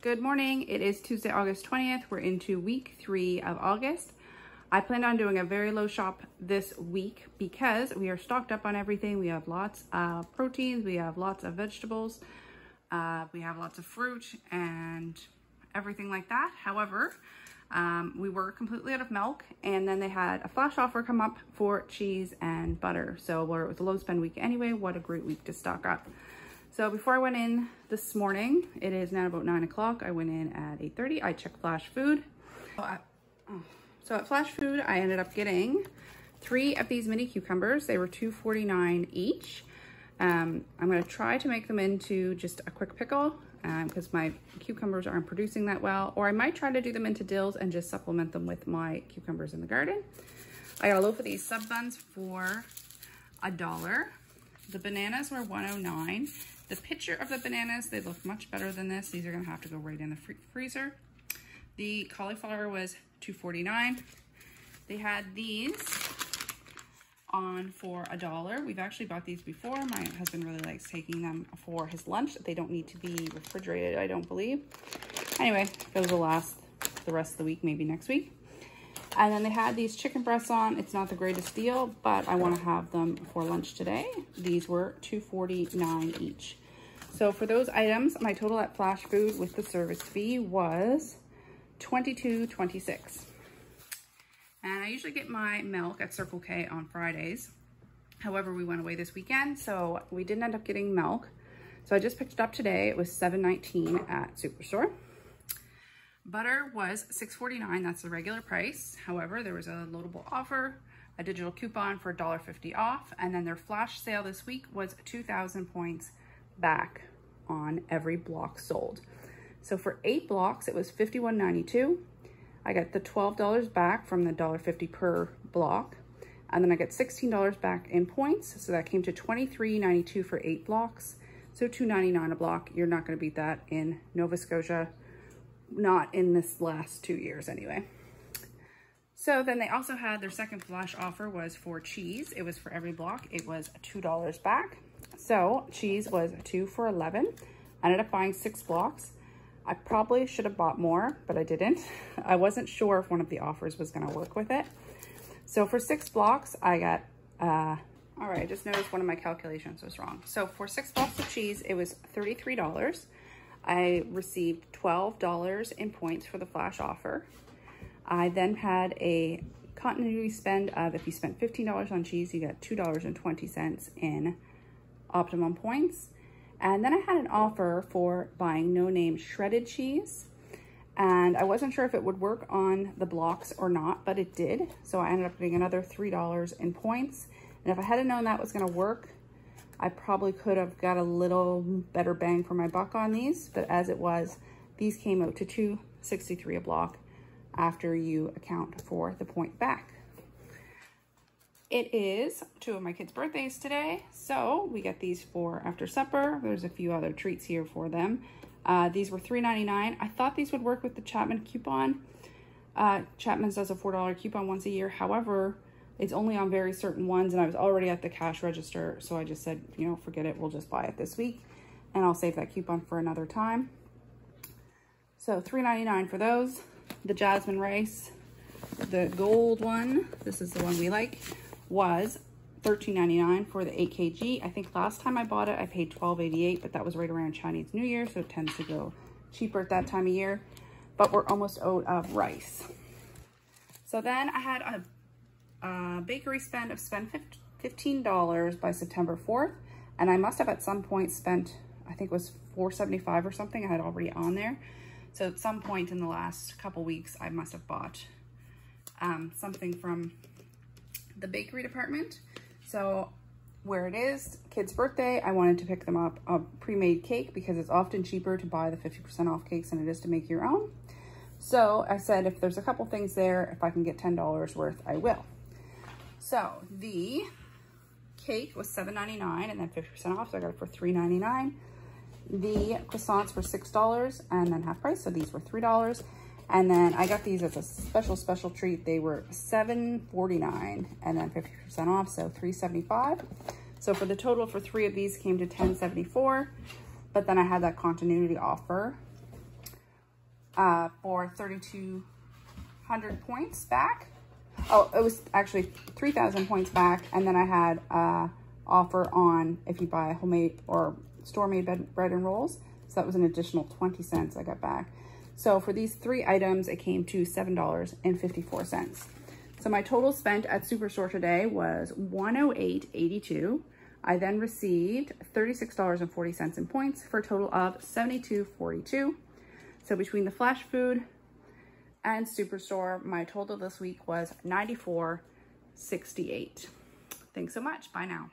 Good morning. It is Tuesday, August 20th. We're into week three of August. I planned on doing a very low shop this week because we are stocked up on everything. We have lots of proteins, we have lots of vegetables, uh, we have lots of fruit and everything like that. However, um, we were completely out of milk and then they had a flash offer come up for cheese and butter. So where it was a low spend week anyway, what a great week to stock up. So before I went in this morning, it is now about nine o'clock. I went in at 8.30. I checked Flashfood. So at Flashfood, I ended up getting three of these mini cucumbers. They were $2.49 each. Um, I'm gonna try to make them into just a quick pickle because um, my cucumbers aren't producing that well, or I might try to do them into dills and just supplement them with my cucumbers in the garden. I got a loaf of these sub buns for a dollar. The bananas were 109 the picture of the bananas, they look much better than this. These are gonna have to go right in the free freezer. The cauliflower was 2.49. They had these on for a dollar. We've actually bought these before. My husband really likes taking them for his lunch. They don't need to be refrigerated, I don't believe. Anyway, those will last the rest of the week, maybe next week. And then they had these chicken breasts on. It's not the greatest deal, but I want to have them for lunch today. These were $2.49 each. So for those items, my total at Flashfood with the service fee was $22.26. And I usually get my milk at Circle K on Fridays. However, we went away this weekend, so we didn't end up getting milk. So I just picked it up today. It was $7.19 at Superstore. Butter was $6.49, that's the regular price. However, there was a loadable offer, a digital coupon for $1.50 off, and then their flash sale this week was 2,000 points back on every block sold. So for eight blocks, it was $51.92. I got the $12 back from the $1.50 per block. And then I got $16 back in points. So that came to $23.92 for eight blocks. So $2.99 a block. You're not gonna beat that in Nova Scotia not in this last two years anyway. So then they also had their second flash offer was for cheese. It was for every block. It was $2 back. So cheese was two for 11. I ended up buying six blocks. I probably should have bought more, but I didn't. I wasn't sure if one of the offers was gonna work with it. So for six blocks, I got, uh, all right, I just noticed one of my calculations was wrong. So for six blocks of cheese, it was $33. I received $12 in points for the flash offer. I then had a continuity spend of if you spent $15 on cheese, you got $2.20 in optimum points. And then I had an offer for buying no name shredded cheese. And I wasn't sure if it would work on the blocks or not, but it did. So I ended up getting another $3 in points. And if I had known that was gonna work, I probably could have got a little better bang for my buck on these, but as it was, these came out to 263 a block after you account for the point back. It is two of my kids' birthdays today, so we get these for after supper. There's a few other treats here for them. Uh, these were $3.99. I thought these would work with the Chapman coupon. Uh, Chapman's does a $4 coupon once a year. However, it's only on very certain ones and I was already at the cash register. So I just said, you know, forget it. We'll just buy it this week and I'll save that coupon for another time. So $3.99 for those. The jasmine rice, the gold one, this is the one we like, was $13.99 for the 8 kg. I think last time I bought it, I paid $12.88, but that was right around Chinese New Year, so it tends to go cheaper at that time of year. But we're almost out of rice. So then I had a uh, bakery spend of spend $15 by September 4th. And I must have at some point spent, I think it was 475 or something I had already on there. So at some point in the last couple weeks, I must have bought um, something from the bakery department. So where it is, kid's birthday, I wanted to pick them up a pre-made cake because it's often cheaper to buy the 50% off cakes than it is to make your own. So I said, if there's a couple things there, if I can get $10 worth, I will. So the cake was $7.99 and then 50% off, so I got it for $3.99. The croissants were $6 and then half price, so these were $3. And then I got these as a special, special treat. They were $7.49 and then 50% off, so $3.75. So for the total for three of these came to $10.74, but then I had that continuity offer uh, for 3,200 points back. Oh, it was actually 3,000 points back. And then I had uh, offer on if you buy homemade or store-made bread and rolls. So that was an additional 20 cents I got back. So for these three items, it came to $7.54. So my total spent at Superstore today was 108.82. I then received $36.40 in points for a total of $72.42. So between the Flashfood and Superstore, my total this week was $94.68. Thanks so much. Bye now.